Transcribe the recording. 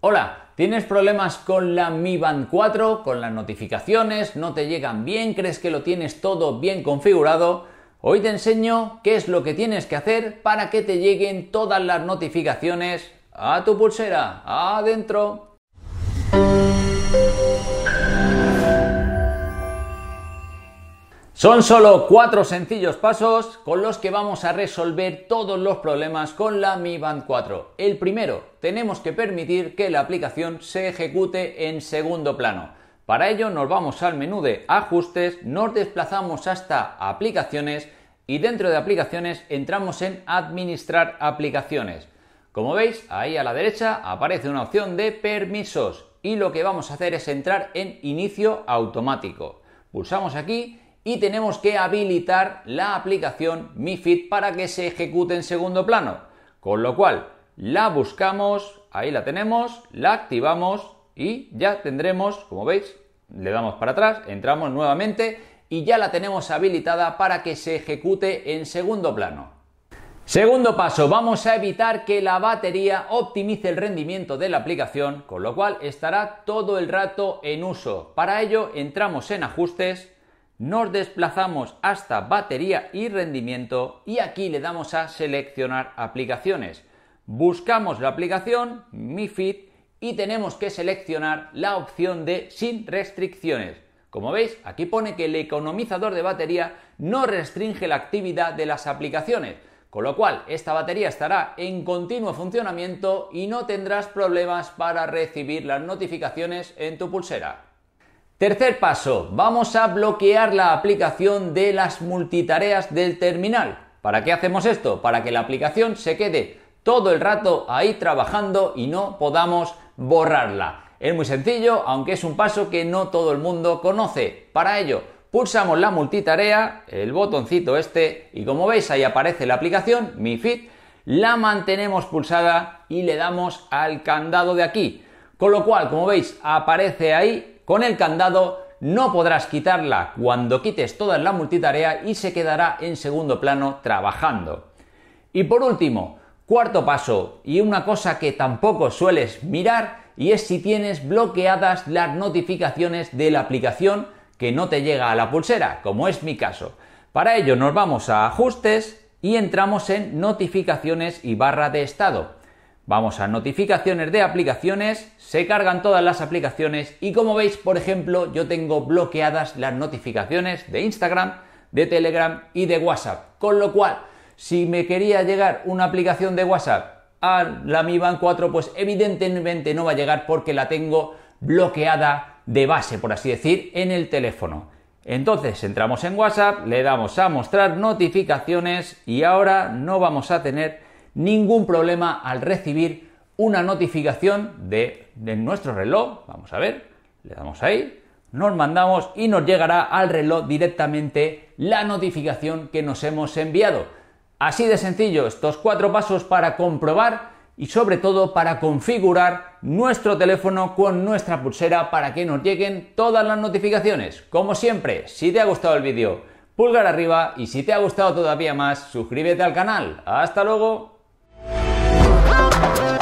Hola, ¿tienes problemas con la Mi Band 4, con las notificaciones? ¿No te llegan bien? ¿Crees que lo tienes todo bien configurado? Hoy te enseño qué es lo que tienes que hacer para que te lleguen todas las notificaciones a tu pulsera, adentro. Son solo cuatro sencillos pasos con los que vamos a resolver todos los problemas con la Mi Band 4. El primero, tenemos que permitir que la aplicación se ejecute en segundo plano. Para ello nos vamos al menú de ajustes, nos desplazamos hasta aplicaciones y dentro de aplicaciones entramos en administrar aplicaciones. Como veis, ahí a la derecha aparece una opción de permisos y lo que vamos a hacer es entrar en inicio automático. Pulsamos aquí y tenemos que habilitar la aplicación MiFit para que se ejecute en segundo plano. Con lo cual, la buscamos, ahí la tenemos, la activamos y ya tendremos, como veis, le damos para atrás, entramos nuevamente y ya la tenemos habilitada para que se ejecute en segundo plano. Segundo paso, vamos a evitar que la batería optimice el rendimiento de la aplicación, con lo cual estará todo el rato en uso. Para ello entramos en ajustes, nos desplazamos hasta batería y rendimiento y aquí le damos a seleccionar aplicaciones. Buscamos la aplicación Mi Fit y tenemos que seleccionar la opción de sin restricciones. Como veis, aquí pone que el economizador de batería no restringe la actividad de las aplicaciones, con lo cual esta batería estará en continuo funcionamiento y no tendrás problemas para recibir las notificaciones en tu pulsera. Tercer paso, vamos a bloquear la aplicación de las multitareas del terminal. ¿Para qué hacemos esto? Para que la aplicación se quede todo el rato ahí trabajando y no podamos borrarla. Es muy sencillo, aunque es un paso que no todo el mundo conoce. Para ello, pulsamos la multitarea, el botoncito este, y como veis ahí aparece la aplicación, Mi Fit, la mantenemos pulsada y le damos al candado de aquí. Con lo cual, como veis, aparece ahí con el candado no podrás quitarla cuando quites toda la multitarea y se quedará en segundo plano trabajando. Y por último, cuarto paso, y una cosa que tampoco sueles mirar, y es si tienes bloqueadas las notificaciones de la aplicación que no te llega a la pulsera, como es mi caso. Para ello nos vamos a ajustes y entramos en notificaciones y barra de estado. Vamos a notificaciones de aplicaciones, se cargan todas las aplicaciones y como veis, por ejemplo, yo tengo bloqueadas las notificaciones de Instagram, de Telegram y de WhatsApp. Con lo cual, si me quería llegar una aplicación de WhatsApp a la Mi Band 4, pues evidentemente no va a llegar porque la tengo bloqueada de base, por así decir, en el teléfono. Entonces entramos en WhatsApp, le damos a mostrar notificaciones y ahora no vamos a tener ningún problema al recibir una notificación de, nuestro reloj. Vamos a ver, le damos ahí, nos mandamos y nos llegará al reloj directamente la notificación que nos hemos enviado. Así de sencillo, estos cuatro pasos para comprobar y sobre todo para configurar nuestro teléfono con nuestra pulsera para que nos lleguen todas las notificaciones. Como siempre, si te ha gustado el vídeo, pulgar arriba y si te ha gustado todavía más, suscríbete al canal. Hasta luego. Thank you.